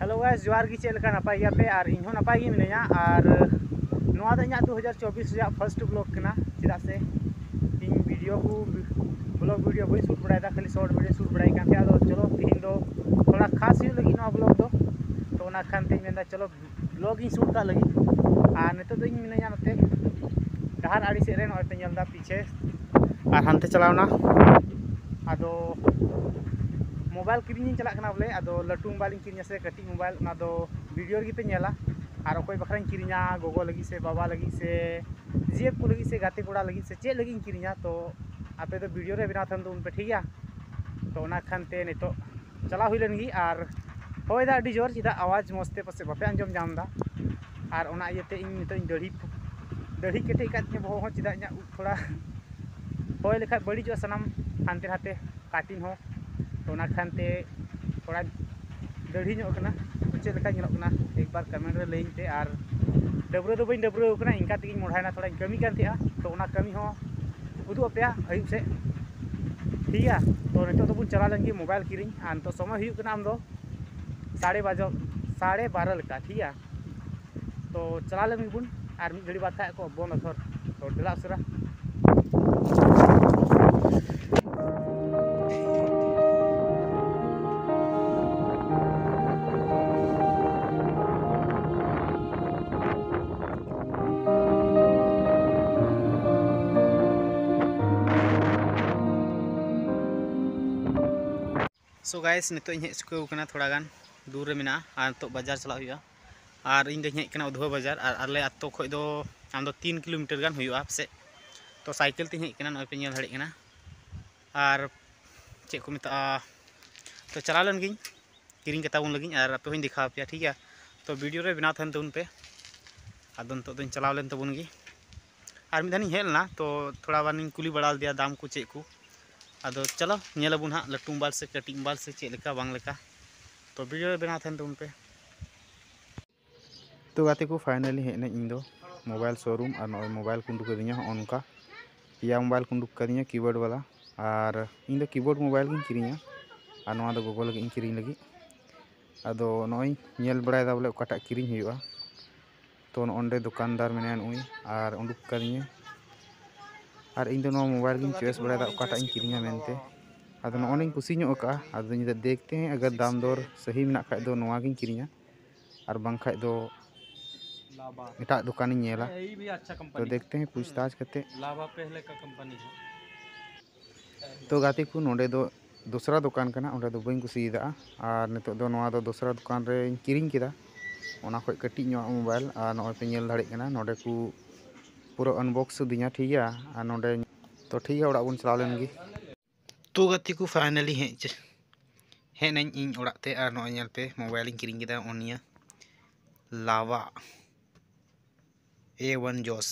Hello guys ज़ोर की चेल का नपाई पे और इन नपाई मिना और नवा दो हज़ार चौबीस रे फ़र्स्ट ब्लॉग कना से इन वीडियो को ब्लॉग वीडियो बी शूट बड़ा खाली शॉर्ट वीडियो शूट बड़ा कान थे चलो तीन दो थोड़ा खास हो लगी ब्लॉग दो तो चलो ब्लॉग शूट का लगे और नित तो डर आड़ी सर रे पीछे और हनते चलावना मोबाइल किरिंग चला कना बोले आदो लटू मोबाइल किरिंग से कटी मोबाइल ñela और अकोय बखरा किरिंगा गोगो लगी से बाबा लगी से जीएफ को लगी से गाते कोड़ा लगी से चे लगी किरिंगा तो आपे रे बिना थन उन पे ठीक है तो खानते नितो चला हुई लेन गी और होय दा अडी ज़ोर चिदा आवाज़ मस्ते पसे बापे अंजम जाम दा और नितो दड़ी दड़ी केटे कात बहो हो चिदा थोड़ा होय लेखा बड़ी सनम हानते हाते काटिन तो खानते थोड़ा दड़ी चलना एक बार कमेंट लैंते और डबरा तो बी डबरा इनका मोड़ा थोड़ा कमी कर तो कमी उदूपे अयुब स ठीक है तो नित तो चला लेंगे मोबाइल की आ नो समय आम दो साढ़े बजे साढ़े बारह लगा ठीक है तो चला लेंगे बन और मिड़ी बात को बंद अखर तो डेला उसे सो गाइस नितो इन चुकाव थोड़ा गान दूर रे मेना और तो बाज़ार चला और इन दे कना उधवा बाज़ार और आले अतो खो आम तीन किलोमीटर गान हुआ से तो साइकिल ते हेकना नय पे नेल हड़ी और चे को मेता तो चला लन गिन किरिंग कता बन लगिन और आपे दिखा पे ठीक है तो वीडियो रे बनाव थन पे आदो नितो दिन चलाव लेन तबन गी और मिदानी हेलना तो थोड़ा बार कुली बड़ा दिया दाम को चे को अदो चलो नेलबुन हाँ लटू मोबाइल से कटी मोबाइल से चेक बांग तो वीडियो बना थन तुम पे तो गाते को फाइनली हेने इन मोबाइल शोरूम और नॉय मोबाइल को उडुक कदिया उनका पिया मोबाइल को उडुक कदिया कीबोर्ड वाला और इन कीबोर्ड मोबाइल किरिया और गोगो लगी किरिंग लगी अदो बड़ाय दा बोले ओकाटा किरिंग तो नोंडे दुकानदार मेने नुई और उडुक और इन दोनों मोबाइल की चॉइस बड़ा मेनते अद नोनी का इन देखते हैं अगर दाम दर सही में गिन किरिया और बांखा दो एटा दुकान तो देखते हैं पूछताछ करते का तो गाते को नोडे दो दूसरा दुकान करना ओंडे दो बई कुसीदा और नितो दो नोआ दो दूसरा दुकान किदा ओना खय कटी मोबाइल और नोय पे नेल दाड़े कना नोडे को पूरा अनबॉक्स दिया ठीक है नोडे तो ठीक है, ओड़ा बन चलाव लेन तो गति को फाइनली हेज हेन इन ओड़ाते मोबाइल किरिंग किदा ओनिया लावा। ए वन जॉस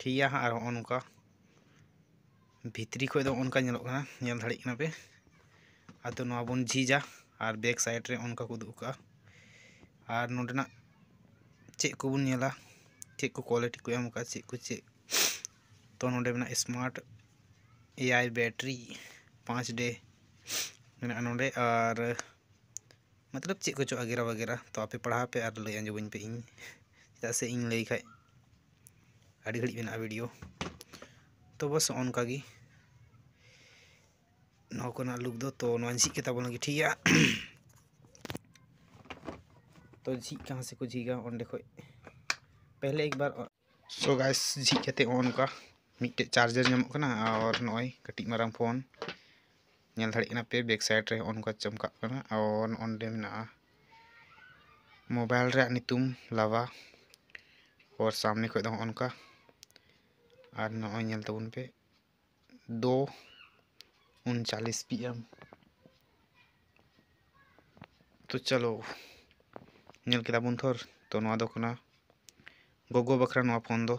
ठीक है और नौका भितरी खो उनका दाड़ी बन झीजा और बैक साइड रे उनका को। और नोडना चेक को बन चेक को क्वालिटी को एम चेक को चेक तो नोडे में स्मार्ट ए आई बैटरी पाँच डे मेना नोडे और मतलब चेक को वगैरह वगैरह तो आपे पढ़ा पे और लय अंजोबन पे इन चेदा से इन खाय अड़ी घड़ी मेना वीडियो। तो बस उनका लुक दो तो झीक के ताबन लगी ठीक है। तो झीक कहाँ से को झीगा ओंडे खो पहले एक बार सो गाइस झीक कते ऑन का। मिट्टे चार्जर कना और नॉय, कटी मारंग फ़ोन नेल कना पे बैक साइड रे ऑन का चमका कना और ओंडे मेना मोबाइल रे नितुम लावा। और सामने खो दो उनका और नॉय नेल तबन पे दो उनचालीस पी एम तो चलो नेल केदा बुन थोर तो नवा gogo bakran wa pondo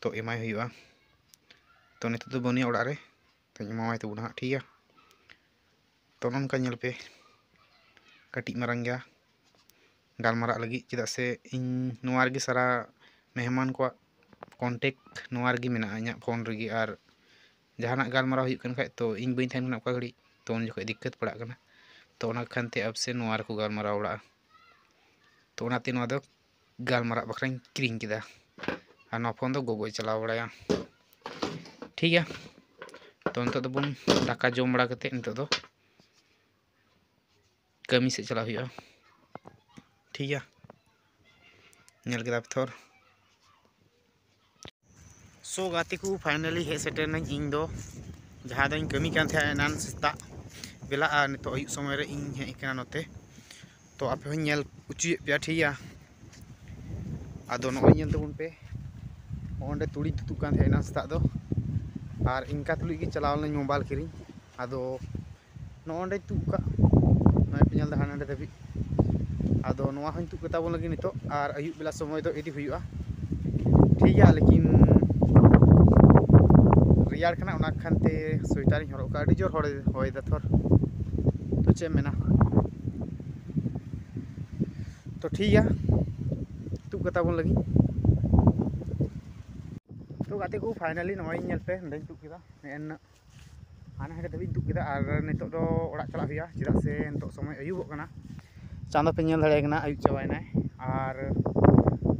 to emai hoiwa to nete to boni ora re. To nyi tubu to buna to non ka nyelpe. Kati marang ya. Dal marak lagi. Kita se in nuar gi sara mehman kwa kontek nuar gi mena anya pon rugi ar. Jahanak gal mara hoi kan kai to in bain tan nak kwa gali to on jokai dikket pula kana to onak kan te abse nuar ku gal mara ora to onak tin wadok गलमारा Bakhra cream के phone तो गगज चला बड़ा ठीक है तो नित तो दाका जो बड़ा नित कमी से चला हुआ ठीक है नल के थोर सो गति को फाइनली हे सेटेना इन दो। जहाँ दिन कमी कर सेता बेला समय इन हेकना नो आप उचुए पे ठीक है। ᱟᱫᱚ ᱱᱚᱜᱼᱚᱭ ᱧᱮᱞ ᱛᱟᱵᱚᱱ ᱯᱮ ᱚᱸᱰᱮ ᱛᱩᱲᱤᱧ ᱛᱩᱛᱩᱜ ᱠᱟᱱ ᱛᱟᱦᱮᱸᱫ ᱮᱱᱟᱱ ᱥᱮᱛᱟᱜ ᱫᱚ ᱟᱨ ᱤᱱᱠᱟ ᱛᱩᱞᱩᱡ ᱜᱮ ᱪᱟᱞᱟᱣ ᱞᱮᱱᱟᱧ ᱢᱳᱵᱟᱭᱤᱞ ᱠᱤᱨᱤᱧ ᱟᱫᱚ ᱱᱚᱜᱼᱚᱸᱰᱮᱧ ᱛᱩᱫ ᱠᱟᱜ ᱱᱚᱜᱼᱚᱭ ᱯᱮ ᱧᱮᱞ ᱮᱫᱟ ᱦᱟᱸᱰᱮ ᱫᱷᱟᱹᱵᱤᱡ ᱟᱫᱚ ᱱᱚᱣᱟ ᱦᱚᱸᱧ ᱛᱩᱫ ᱠᱟᱛᱟ ᱵᱚᱱ ᱞᱟᱹᱜᱤᱫ ᱱᱤᱛᱚᱜ ᱟᱨ ᱟᱹᱭᱩᱵ ᱵᱮᱞᱟ ᱥᱚᱢᱚᱭ ᱫᱚ ᱤᱫᱤ ᱦᱩᱭᱩᱜᱼᱟ ᱴᱷᱤᱠ ᱜᱮᱭᱟ ᱞᱮᱠᱤᱱ ᱨᱮᱭᱟᱲ ᱠᱟᱱᱟ ᱚᱱᱟ ᱠᱷᱟᱱᱛᱮ ᱥᱳᱭᱮᱴᱟᱨᱤᱧ ᱦᱚᱨᱚᱜ ᱠᱟᱜᱼᱟ ᱟᱹᱰᱤ ᱡᱳᱨ ᱦᱚᱭ ᱦᱚᱭᱫᱟ ᱛᱷᱚᱨ ᱛᱚ ᱪᱮᱫ ᱮᱢ ᱢᱮᱱᱟ ᱛᱚ ᱴᱷᱤᱠ ᱜᱮᱭᱟ ᱛᱩᱫ ᱠᱟᱛᱟ ᱵᱚᱱ ᱞᱟᱹᱜᱤᱫ ᱛᱚ ᱜᱟᱛᱮ ᱠᱚ ᱯᱷᱟᱭᱱᱟᱞᱤ ᱱᱚᱜᱼᱚᱭ ᱧᱮᱞ ᱯᱮ ᱱᱚᱸᱰᱮᱧ ᱛᱩᱫ ᱠᱮᱫᱟ ᱱᱮᱜᱼᱮ ᱦᱟᱱᱟ ᱦᱟᱸᱰᱮ ᱫᱷᱟᱹᱵᱤᱡ ᱛᱩᱫ ᱠᱮᱫᱟ ᱟᱨ ᱱᱤᱛᱚᱜ ᱫᱚ ᱚᱲᱟᱜ ᱪᱟᱞᱟᱜ ᱦᱩᱭᱩᱜᱼᱟ ᱪᱮᱫᱟᱜ ᱥᱮ ᱱᱤᱛᱚᱜ ᱥᱚᱢᱚᱭ ᱟᱹᱭᱩᱵᱚᱜ ᱠᱟᱱᱟ ᱪᱟᱸᱫᱚ ᱯᱮ ᱧᱮᱞ ᱫᱟᱲᱮᱭᱟᱜ ᱠᱟᱱᱟ ᱟᱹᱭᱩᱵ ᱪᱟᱵᱟᱭᱮᱱᱟᱭ ᱟᱨ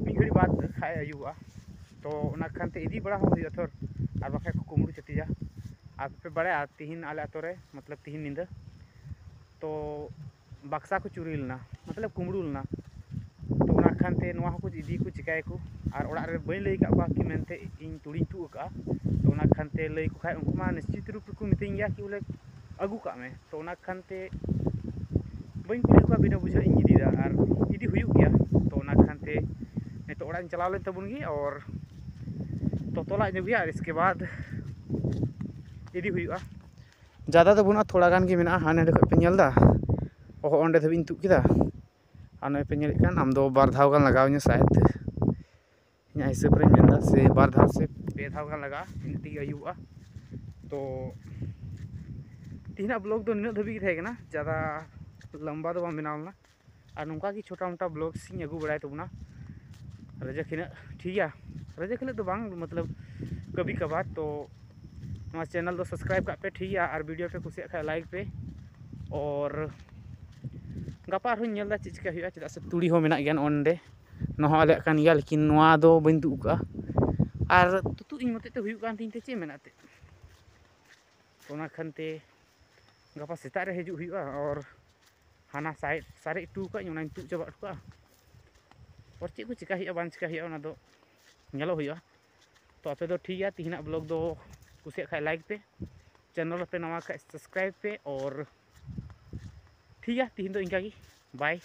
ᱢᱤᱫ ᱜᱷᱟᱹᱲᱤᱡ ᱵᱟᱫ ᱠᱷᱟᱡ ᱟᱹᱭᱩᱵᱚᱜᱼᱟ ᱛᱚ ᱚᱱᱟ ᱠᱷᱟᱱᱛᱮ ᱤᱫᱤ ᱵᱟᱲᱟ ᱦᱚᱸ ᱦᱩᱭᱩᱜᱼᱟ ᱛᱷᱚᱨ ᱟᱨ ᱵᱟᱠᱷᱟᱡ ᱠᱚ ᱠᱩᱢᱵᱽᱲᱩ ᱪᱟᱹᱛᱤᱡᱟ ᱟᱨ ᱯᱮ ᱵᱟᱲᱟᱭᱟ ᱛᱤᱦᱤᱧ ᱟᱞᱮ ᱟᱛᱳ ᱨᱮ ᱢᱚᱛᱞᱚᱵ ᱛᱤᱦᱤᱧ ᱧᱤᱫᱟᱹ ᱛᱚ ᱵᱟᱠᱥᱟ ᱠᱚ ᱪᱩᱨᱤ ᱞᱮᱱᱟ ᱢᱚᱛᱞᱚᱵ ᱠᱩᱢᱵᱽᱲᱩ ᱞᱮᱱᱟ ᱛᱚ ᱚᱱᱟ ᱠᱷᱟᱱᱛᱮ ᱱᱚᱣᱟ ᱦᱚᱸᱠᱚ ᱤᱫᱤᱭᱟᱠᱚ ᱪᱤᱠᱟᱹᱭᱟᱠᱚ ᱟᱨ ᱚᱲᱟᱜ ᱨᱮ ᱵᱟᱹᱧ ᱞᱟᱹᱭ ᱟᱠᱟᱫ ᱠᱚᱣᱟ ᱠᱤ ᱢᱮᱱᱛᱮ ᱤᱧ ᱛᱩᱲᱤᱧ ᱛᱩᱫ ᱟᱠᱟᱫᱼᱟ ᱛᱚ ᱚᱱᱟ ᱠᱷᱟᱱᱛᱮ ᱞᱟᱹᱭ ᱟᱠᱚ ᱠᱷᱟᱡ ᱩᱱᱠᱩ ᱢᱟ ᱱᱤᱥᱪᱤᱛ ᱨᱩᱯ ᱨᱮᱠᱚ ᱢᱤᱛᱟᱹᱧ ᱜᱮᱭᱟ ᱠᱤ ᱵᱚᱞᱮ ᱟᱹᱜᱩ ᱠᱟᱜ ᱢᱮ ᱛᱚ ᱚᱱᱟ ᱠᱷᱟᱱᱛᱮ ᱵᱟᱹᱧ ᱠᱩᱞᱤ ᱠᱚᱣᱟ ᱵᱤᱱᱟᱹ ᱵᱩᱡᱷᱟᱹᱣ ᱤᱧ ᱤᱫᱤᱭᱮᱫᱟ ᱟᱨ ᱤᱫᱤ ᱦᱩᱭᱩᱜ ᱜᱮᱭᱟ ᱛᱚ ᱚᱱᱟ ᱠᱷᱟᱱᱛᱮ ᱱᱤᱛᱚᱜ ᱚᱲᱟᱜ ᱤᱧ ᱪᱟᱞᱟᱣ ᱞᱮᱱ ᱛᱟᱵᱚᱱ ᱜᱮ और ᱛᱚᱛᱚᱞᱟᱜ ᱧᱚᱜ ᱜᱮᱭᱟ ᱟᱨ इसके बाद ᱤᱫᱤ ᱦᱩᱭᱩᱜᱼᱟ ᱡᱟᱫᱟ ᱫᱚ ᱵᱟᱹᱱᱩᱜᱼᱟ ᱛᱷᱚᱲᱟ ᱜᱟᱱ ᱜᱮ ᱢᱮᱱᱟᱜᱼᱟ ᱦᱟᱸᱰᱮ ᱱᱟᱰᱮ ᱠᱷᱚᱡ ᱟᱨ ᱱᱚᱜᱼᱚᱭ ᱯᱮ ᱧᱮᱞᱮᱫ ᱠᱟᱱ ᱟᱢ ᱫᱚ ᱵᱟᱨ ᱫᱷᱟᱣ ᱜᱟᱱ ᱞᱟᱜᱟᱣ ᱤᱧᱟᱹ ᱥᱟᱭᱮᱫ ᱤᱧᱟᱹᱜ ᱦᱤᱥᱟᱹᱵ ᱨᱮᱧ ᱢᱮᱱᱫᱟ ᱥᱮ ᱵᱟᱨ ᱫᱷᱟᱣ ᱥᱮ ᱯᱮ ᱫᱷᱟᱣ ᱜᱟᱱ ᱞᱟᱜᱟᱜᱼᱟ ᱤᱱᱟᱹᱜ ᱛᱮᱜᱮ ᱟᱹᱭᱩᱵᱚᱜᱼᱟ ᱛᱚ ᱛᱤᱦᱤᱧᱟᱜ ᱵᱞᱚᱜ ᱫᱚ ᱱᱤᱱᱟᱹᱜ ᱫᱷᱟᱹᱵᱤᱡ ᱜᱮ ᱛᱟᱦᱮᱸ ᱠᱟᱱᱟ ᱡᱟᱫᱟ ᱞᱚᱢᱵᱟ ᱫᱚ ᱵᱟᱝ ᱵᱮᱱᱟᱣ ᱞᱮᱱᱟ ᱟᱨ ᱱᱚᱝᱠᱟ ᱜᱮ ᱪᱷᱳᱴᱟ ᱢᱳᱴᱟ ᱵᱞᱚᱜᱥ ᱤᱧ ᱟᱹᱜᱩ ᱵᱟᱲᱟᱭ ᱛᱟᱵᱚᱱᱟ ᱨᱟᱡᱟ ᱠᱷᱤᱱᱟᱹᱜ ᱴᱷᱤᱠ ᱜᱮᱭᱟ ᱨᱟᱡᱟ ᱠᱷᱤᱞᱟᱹᱜ ᱫᱚ ᱵᱟᱝ ᱢᱚᱛᱞᱚᱵ कभी कभार तो नवा चैनल दो सब्सक्राइब का पे ठीक है और वीडियो पे कुछ खाए लाइक पे और गापा आरहूँ ᱧᱮᱞ ᱫᱟ ᱪᱮᱫ ᱪᱤᱠᱟᱹ ᱦᱩᱭᱩᱜᱼᱟ ᱪᱮᱫᱟᱜ ᱥᱮ ᱛᱩᱲᱤ ᱦᱚᱸ ᱢᱮᱱᱟᱜ ᱜᱮᱭᱟ ᱱᱚᱸᱰᱮ ᱱᱚᱣᱟ ᱦᱚᱸ ᱟᱞᱮᱭᱟᱜ ᱠᱟᱱ ᱜᱮᱭᱟ ᱞᱮᱠᱤᱱ ᱱᱚᱣᱟ ᱫᱚ ᱵᱟᱹᱧ ᱛᱩᱫ ᱠᱟᱜᱼᱟ ᱟᱨ ᱛᱩᱛᱩᱫ ᱤᱧ ᱢᱚᱛᱮᱡ ᱛᱮ ᱦᱩᱭᱩᱜ ᱠᱟᱱ ᱛᱤᱧ ᱛᱮ ᱪᱮᱫ ᱢᱮᱱᱟᱜ ᱛᱮ ᱚᱱᱟ ᱠᱷᱟᱱᱛᱮ ᱜᱟᱯᱟ ᱥᱮᱛᱟᱜ ᱨᱮ ᱦᱤᱡᱩᱜ ᱦᱩᱭᱩᱜᱼᱟ और ᱦᱟᱱᱟ ᱥᱟᱭᱮᱫ ᱥᱟᱨᱮᱡ ᱦᱚᱴᱚ ᱠᱟᱜ ᱟᱹᱧ ᱚᱱᱟᱧ ᱛᱩᱫ ᱪᱟᱵᱟ ᱦᱚᱴᱚ ᱠᱟᱜᱼᱟ और ᱪᱮᱫ ᱠᱚ ᱪᱤᱠᱟ ᱦᱩᱭᱩᱜᱼᱟ ᱵᱟᱝ ᱪᱤᱠᱟ ᱦᱩᱭᱩᱜᱼᱟ ᱚᱱᱟ ᱫᱚ ᱧᱮᱞᱚᱜ ᱦᱩᱭᱩᱜᱼᱟ तो आपे तो ठीक है तीन ब्लॉग दो कुछ खाए लाइक पे चैनल पे नवा खाए सब्सक्राइब पे और ठीक है तीन तो इनका की बाय